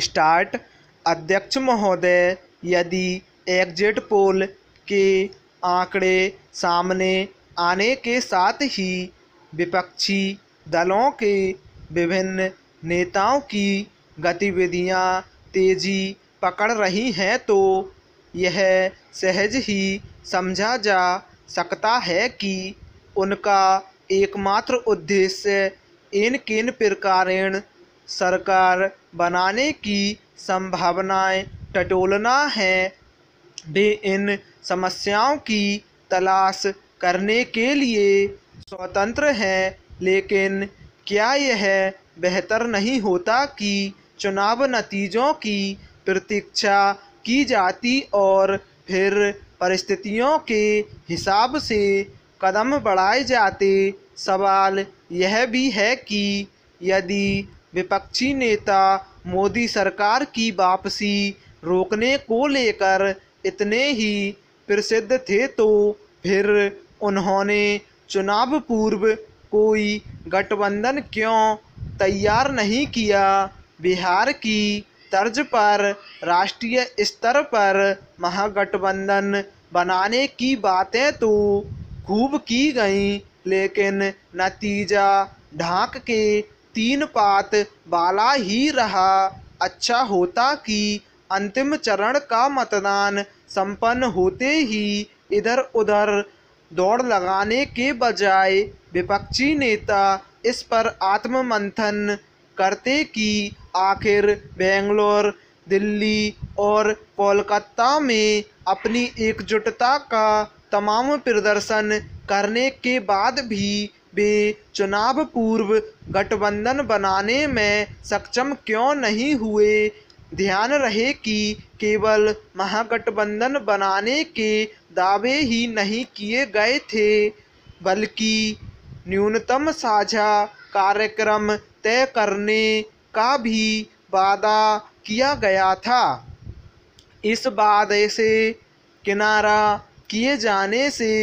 Start. अध्यक्ष महोदय, यदि एग्जिट पोल के आंकड़े सामने आने के साथ ही विपक्षी दलों के विभिन्न नेताओं की गतिविधियाँ तेज़ी पकड़ रही हैं तो यह सहज ही समझा जा सकता है कि उनका एकमात्र उद्देश्य इन किन प्रकारेण सरकार बनाने की संभावनाएँ टटोलना है, वे इन समस्याओं की तलाश करने के लिए स्वतंत्र हैं, लेकिन क्या यह बेहतर नहीं होता कि चुनाव नतीजों की प्रतीक्षा की जाती और फिर परिस्थितियों के हिसाब से कदम बढ़ाए जाते? सवाल यह भी है कि यदि विपक्षी नेता मोदी सरकार की वापसी रोकने को लेकर इतने ही प्रसिद्ध थे तो फिर उन्होंने चुनाव पूर्व कोई गठबंधन क्यों तैयार नहीं किया? बिहार की तर्ज पर राष्ट्रीय स्तर पर महागठबंधन बनाने की बातें तो खूब की गईं, लेकिन नतीजा ढाक के तीन पात वाला ही रहा। अच्छा होता कि अंतिम चरण का मतदान संपन्न होते ही इधर उधर दौड़ लगाने के बजाय विपक्षी नेता इस पर आत्ममंथन करते कि आखिर बेंगलोर, दिल्ली और कोलकाता में अपनी एकजुटता का तमाम प्रदर्शन करने के बाद भी वे चुनाव पूर्व गठबंधन बनाने में सक्षम क्यों नहीं हुए? ध्यान रहे कि केवल महागठबंधन बनाने के दावे ही नहीं किए गए थे, बल्कि न्यूनतम साझा कार्यक्रम तय करने का भी वादा किया गया था। इस वादे से किनारा किए जाने से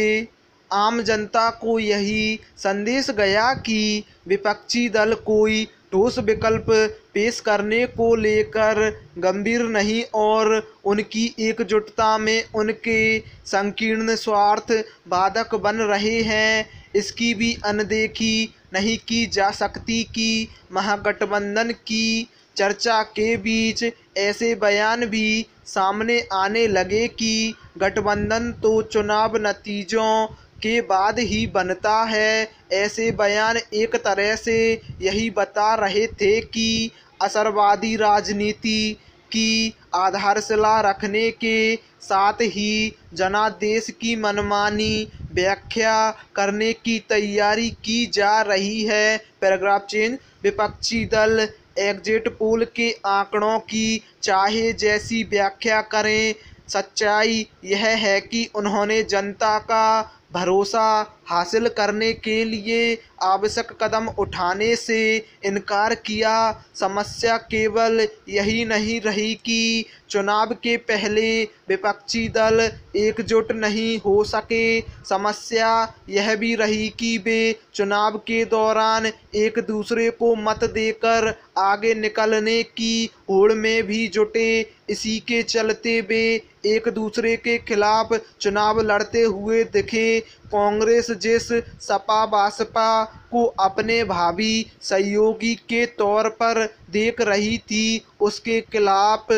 आम जनता को यही संदेश गया कि विपक्षी दल कोई ठोस विकल्प पेश करने को लेकर गंभीर नहीं और उनकी एकजुटता में उनके संकीर्ण स्वार्थ बाधक बन रहे हैं। इसकी भी अनदेखी नहीं की जा सकती कि महागठबंधन की चर्चा के बीच ऐसे बयान भी सामने आने लगे कि गठबंधन तो चुनाव नतीजों के बाद ही बनता है। ऐसे बयान एक तरह से यही बता रहे थे कि असरवादी राजनीति की आधारशिला रखने के साथ ही जनादेश की मनमानी व्याख्या करने की तैयारी की जा रही है। पैराग्राफ चेंज, विपक्षी दल एग्जिट पोल के आंकड़ों की चाहे जैसी व्याख्या करें, सच्चाई यह है कि उन्होंने जनता का भरोसा हासिल करने के लिए आवश्यक कदम उठाने से इनकार किया। समस्या केवल यही नहीं रही कि चुनाव के पहले विपक्षी दल एकजुट नहीं हो सके। समस्या यह भी रही कि वे चुनाव के दौरान एक दूसरे को मत देकर आगे निकलने की होड़ में भी जुटे। इसी के चलते वे एक दूसरे के खिलाफ चुनाव लड़ते हुए दिखे। कांग्रेस जिस सपा बासपा को अपने भावी सहयोगी के तौर पर देख रही थी, उसके खिलाफ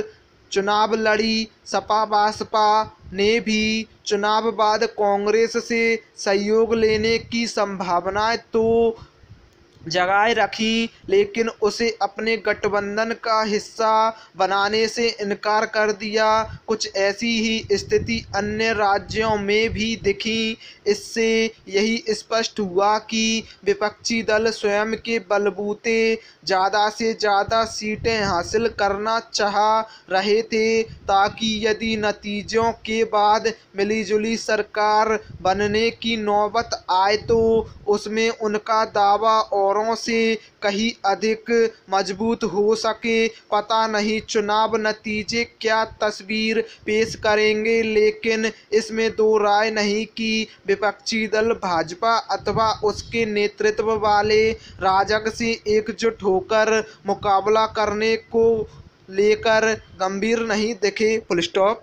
चुनाव लड़ी। सपा बासपा ने भी चुनाव बाद कांग्रेस से सहयोग लेने की संभावनाएँ तो जगाए रखी, लेकिन उसे अपने गठबंधन का हिस्सा बनाने से इनकार कर दिया। कुछ ऐसी ही स्थिति अन्य राज्यों में भी दिखी। इससे यही स्पष्ट हुआ कि विपक्षी दल स्वयं के बलबूते ज़्यादा से ज़्यादा सीटें हासिल करना चाह रहे थे, ताकि यदि नतीजों के बाद मिलीजुली सरकार बनने की नौबत आए तो उसमें उनका दावा और औरों से कहीं अधिक मज़बूत हो सके। पता नहीं, चुनाव नतीजे क्या तस्वीर पेश करेंगे, लेकिन इसमें दो राय नहीं कि विपक्षी दल भाजपा अथवा उसके नेतृत्व वाले राजग से एकजुट होकर मुकाबला करने को लेकर गंभीर नहीं दिखे। Full stop